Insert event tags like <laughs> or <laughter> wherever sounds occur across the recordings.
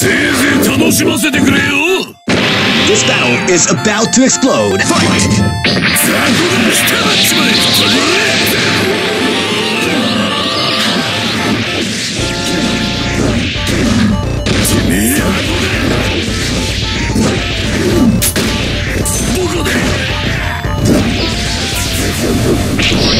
せいぜい楽しませてくれよ This battle is about to explode. Fight! 雑魚が来たらっちまえてめえどこで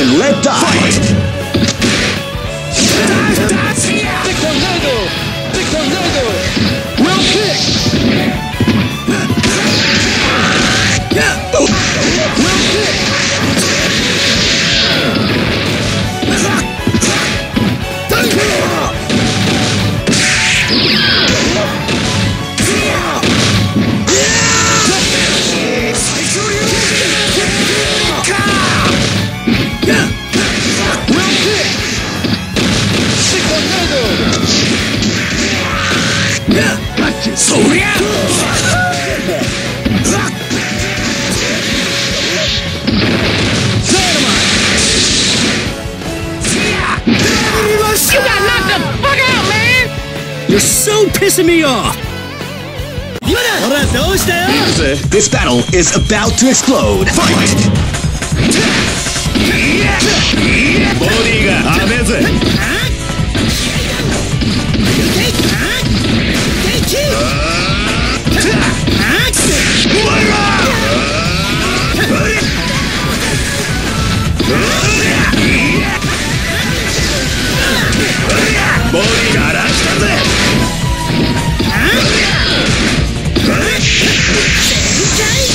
and let die. pissing me off! This battle is about to explode. Fight! Body ボ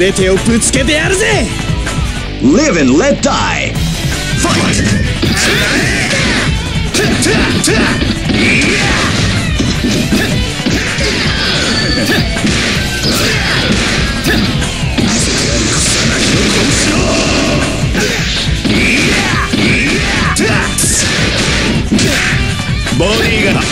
全てをぶつけてやるぜ Live and let die! Fight! Body got up.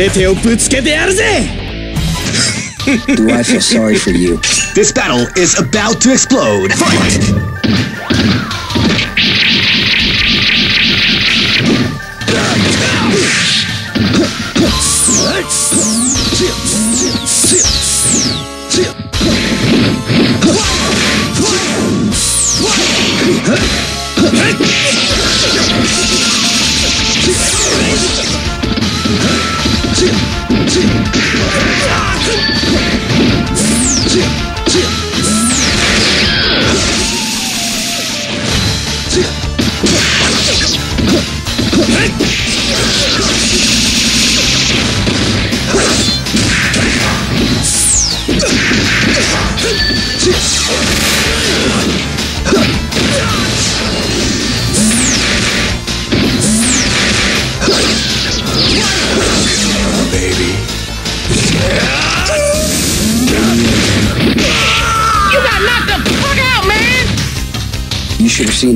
全てをぶつけてやるぜ <laughs> Do I feel sorry for you? This battle is about to explode. Fight! You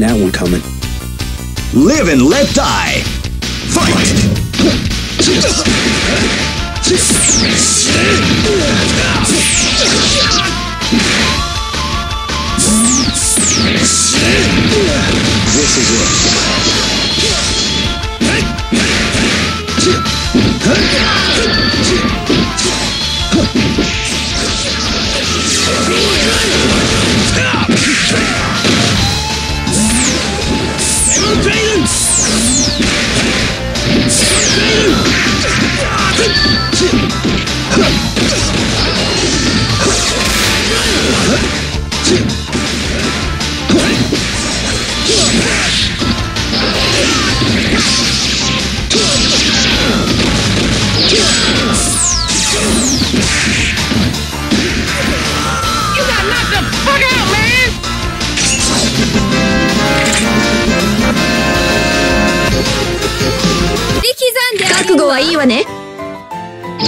That one coming. Live and let die. Fight! This is it. You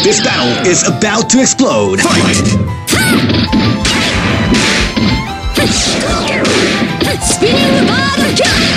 This battle is about to explode. Fight! You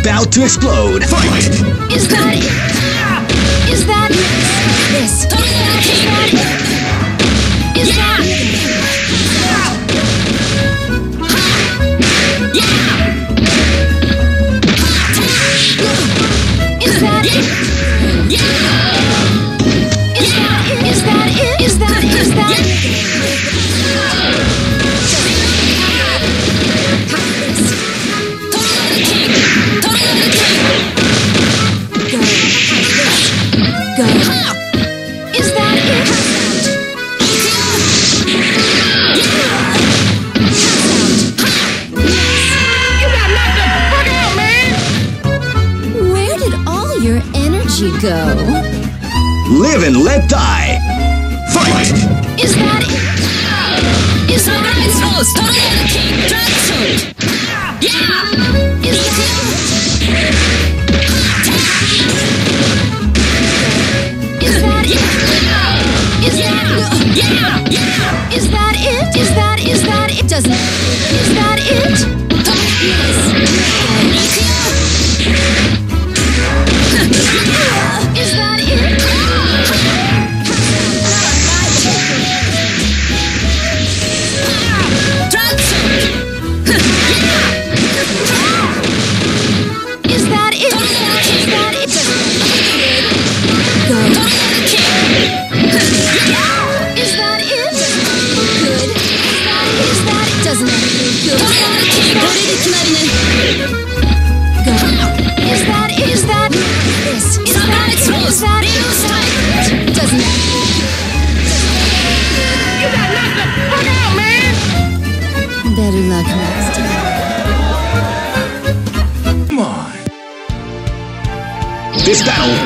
About to explode. Fight! Is that it?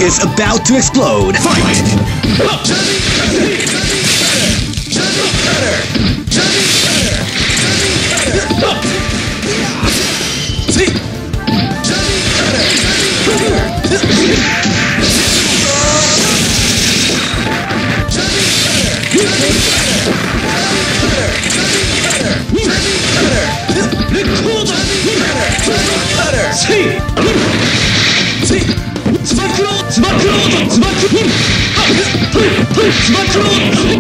is about to explode. Fight! Up. スマッチロー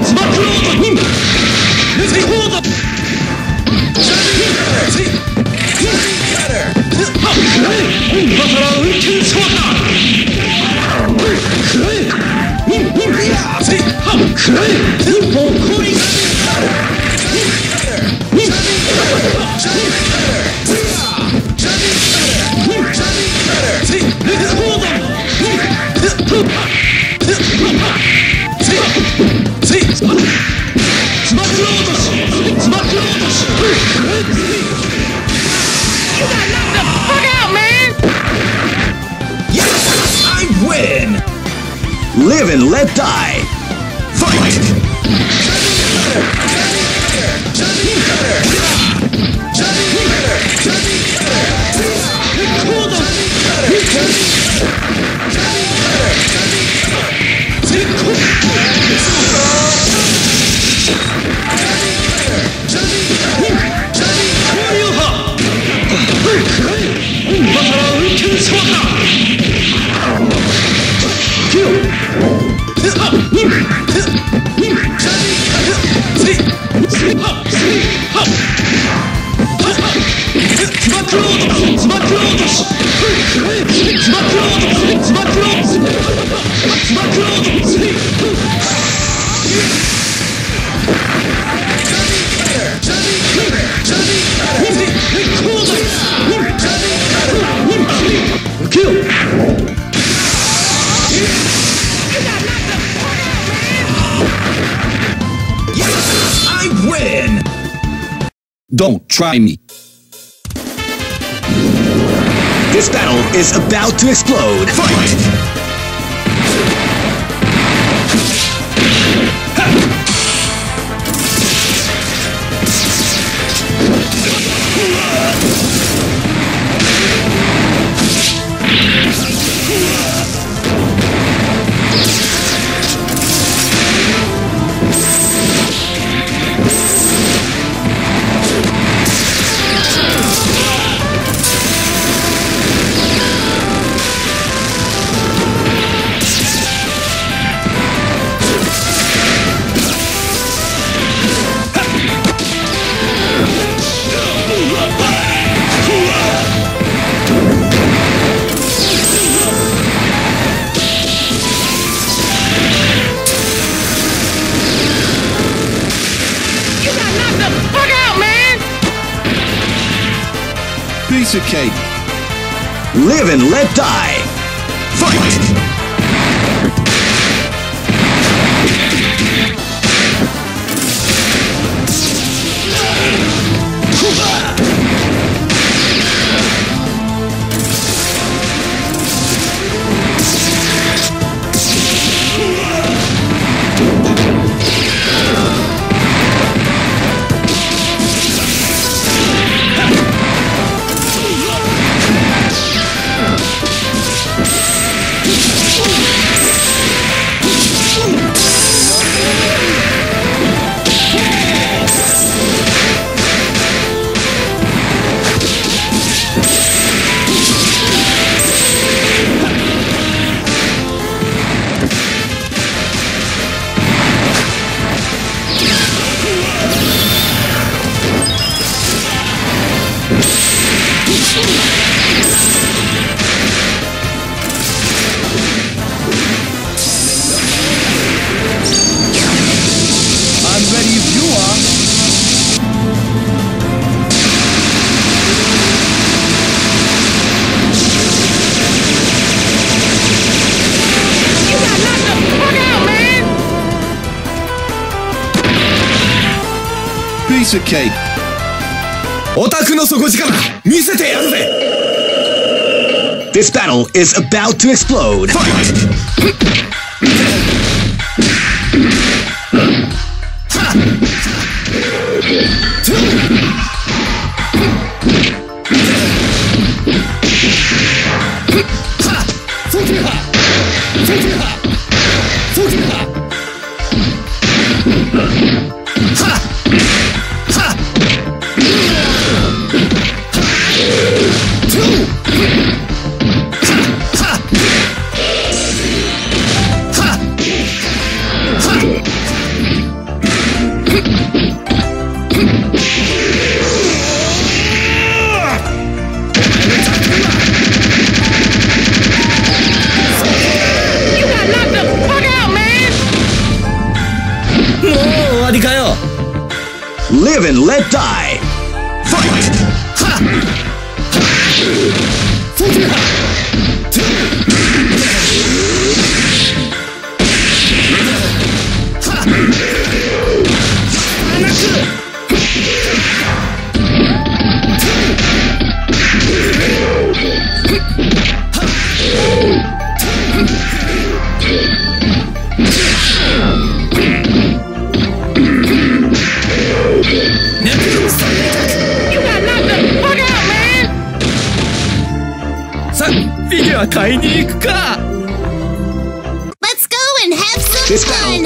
Try me. This battle is about to explode. Fight! Fight. intoxicate. Live and let die. Of cake オタクの底力見せてやるぜ This battle is about to explode. Fight!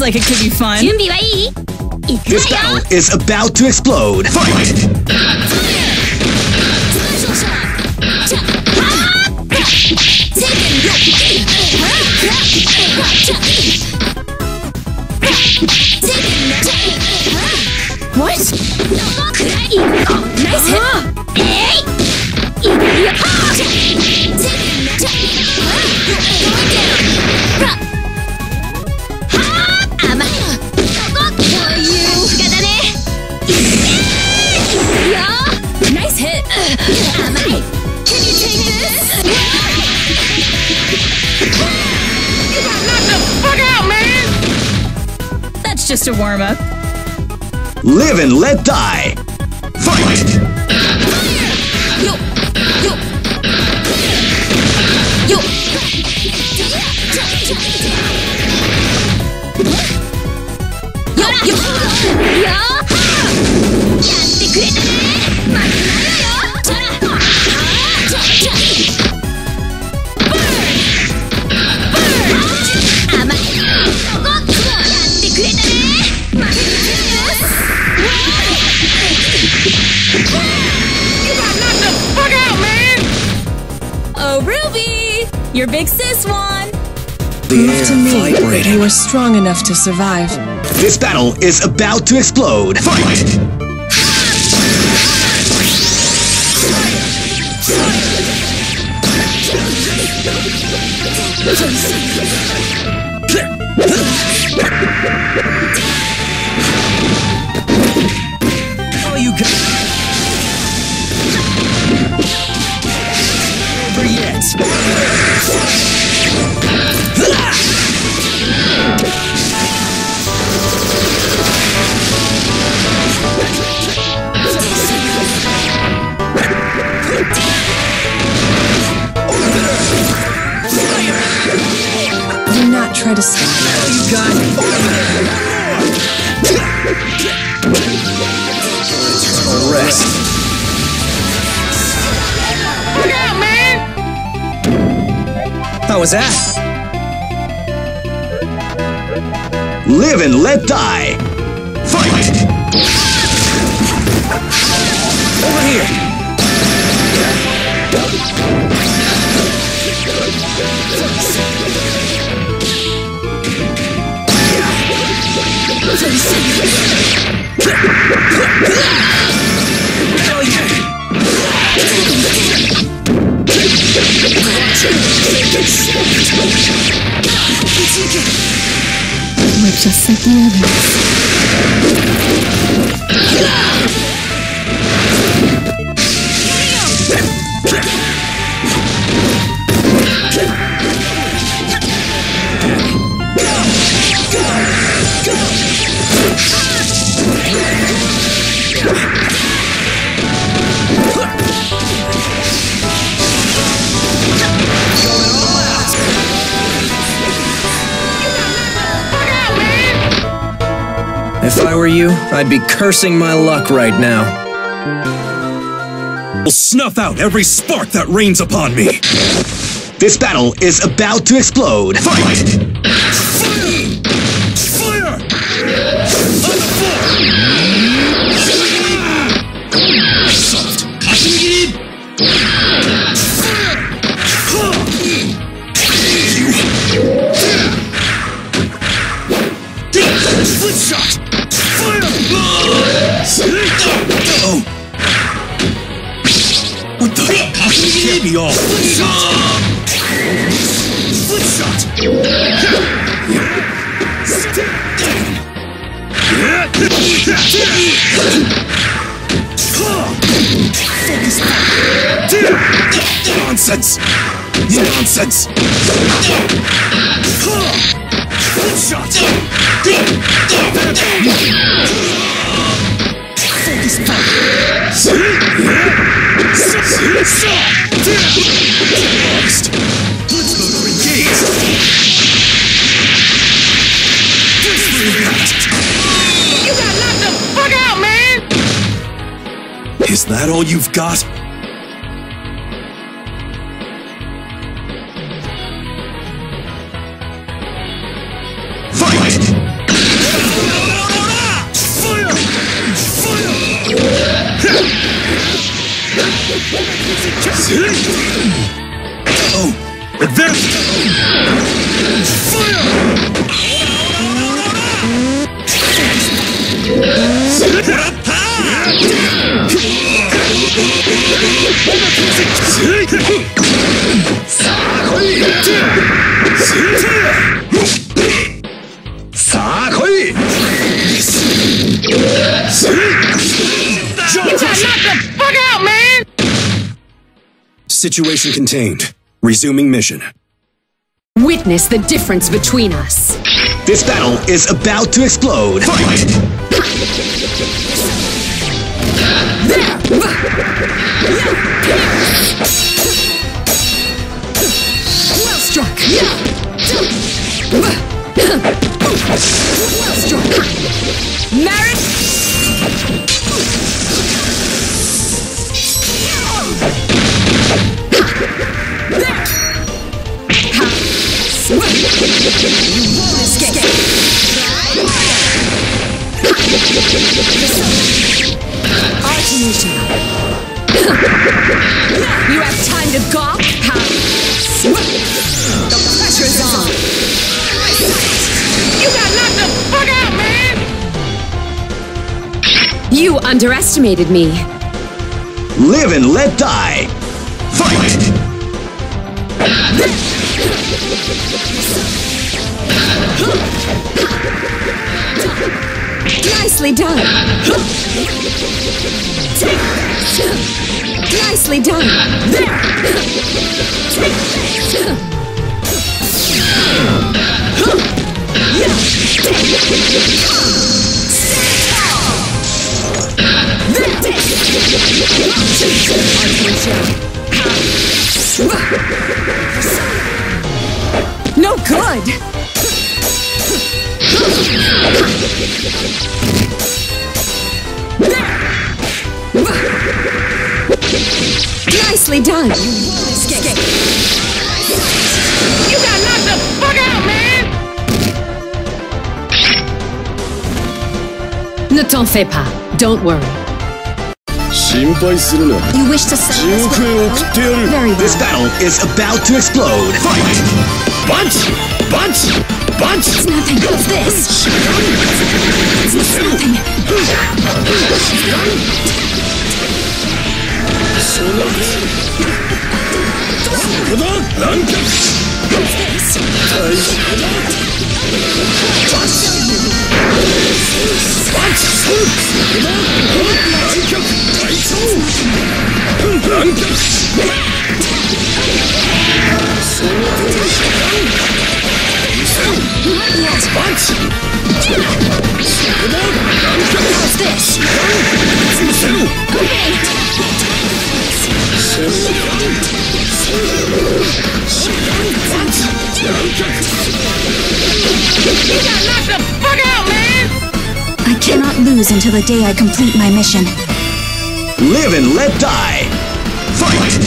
Like it could be fun. This battle is about to explode. Fight! What? Nice hit! Uh-huh. Nice hit! Can you take this? That's just a warm up. Live and let die! Fight! Yo! Yo! Yo! Yo! Yo! Yo! Yo! Oh, your big sis won! Prove to me vibrating. you are strong enough to survive. This battle is about to explode. Fight! Yeah! Was that? Live and let die. Fight! Over here. Oh, yeah. We're just like I'd be cursing my luck right now. will snuff out every spark that rains upon me. This battle is about to explode. Fight! Fire! Nonsense! Nonsense! Shot! Focus Lost! Let's go engage! Is that all you've got? Situation contained. Resuming mission. Witness the difference between us. This battle is about to explode. Fight! Well struck. Well struck. Merit. You have time to gawp? The pressure is on! You got knocked the fuck out, man! You underestimated me. Live and let die! Fight! Nicely done. Nicely done. No good! Nicely done. You got knocked the fuck out, man! Ne t'en fais pas. Don't worry. 心配するな You wish to settle 地 this 獄へ送ってやる Very This well. battle is about to explode. Fight! パン チパンチパンチ It's nothing. What's this? 見せろそのそこだ乱脚大丈夫だパンチ I cannot lose until the day I complete my mission. Live and let die. Fight!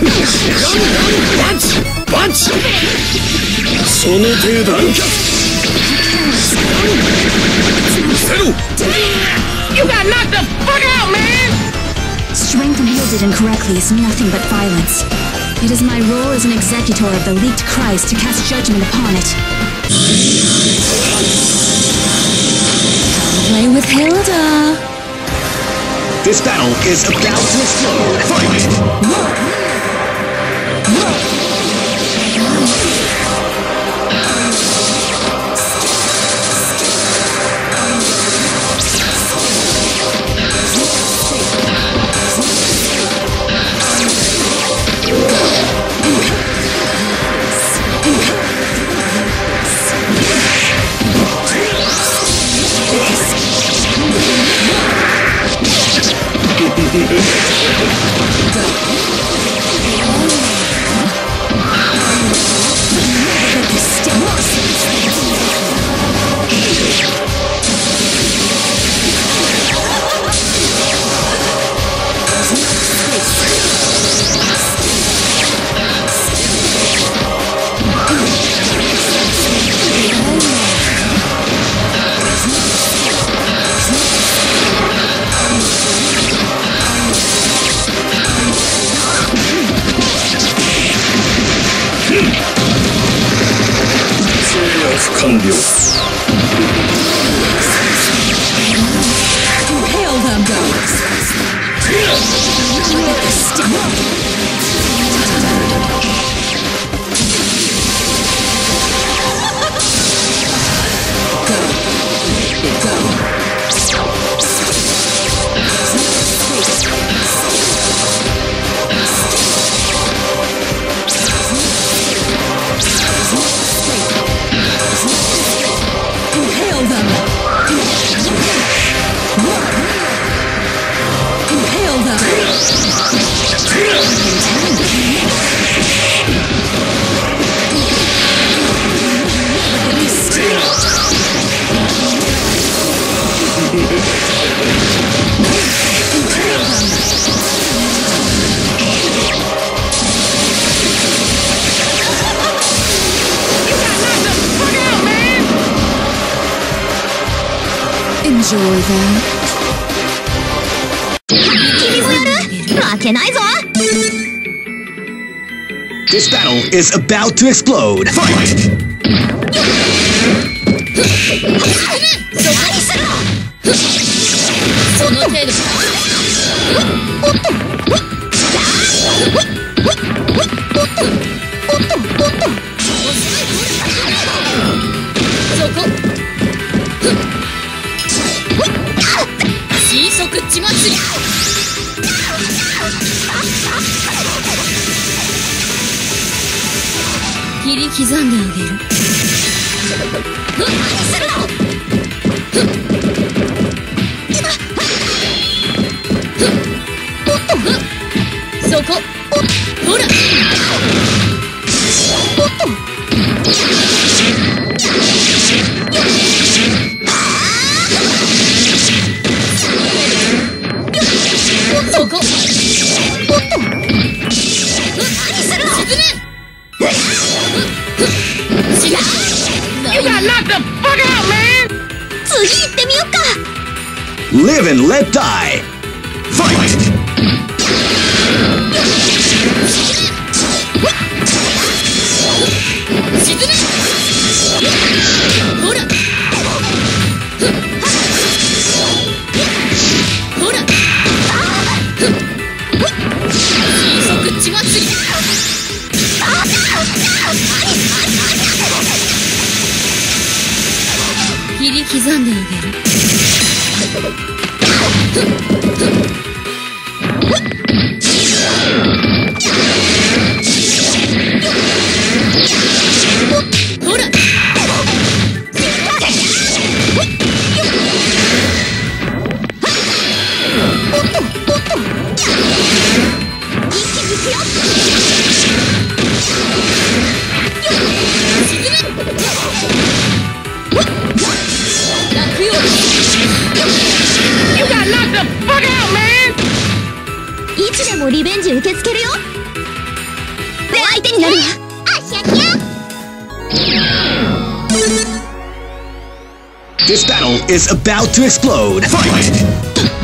You got knocked the fuck out, man! Strength wielded incorrectly is nothing but violence. It is my role as an executor of the Licht Kreis to cast judgment upon it. Play with Hilda! This battle is about to explode! Fight! 第在 Enjoy them. 君もやる負けないぞ This battle is about to explode. Fight! <laughs> 刻んであげる。Live and let die. いつでもリベンジ受け付けるよで相手になるわあひゃひゃ This battle is about to explode. Fight!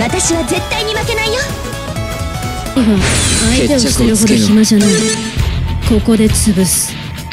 私は絶対に負けないよ。相手をしてるほど暇じゃない。ここで潰す。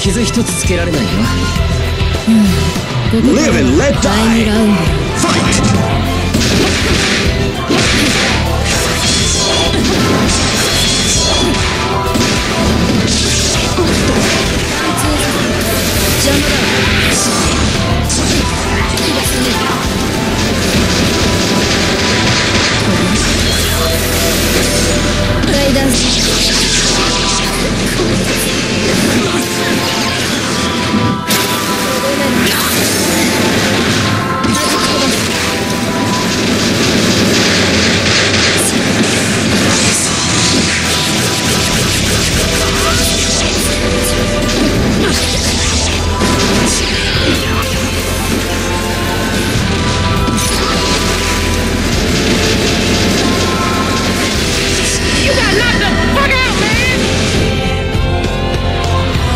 傷一つつけられないよ、Live and let die! Fight! ライダー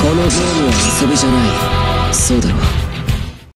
このゲームは遊びじゃない。そうだろ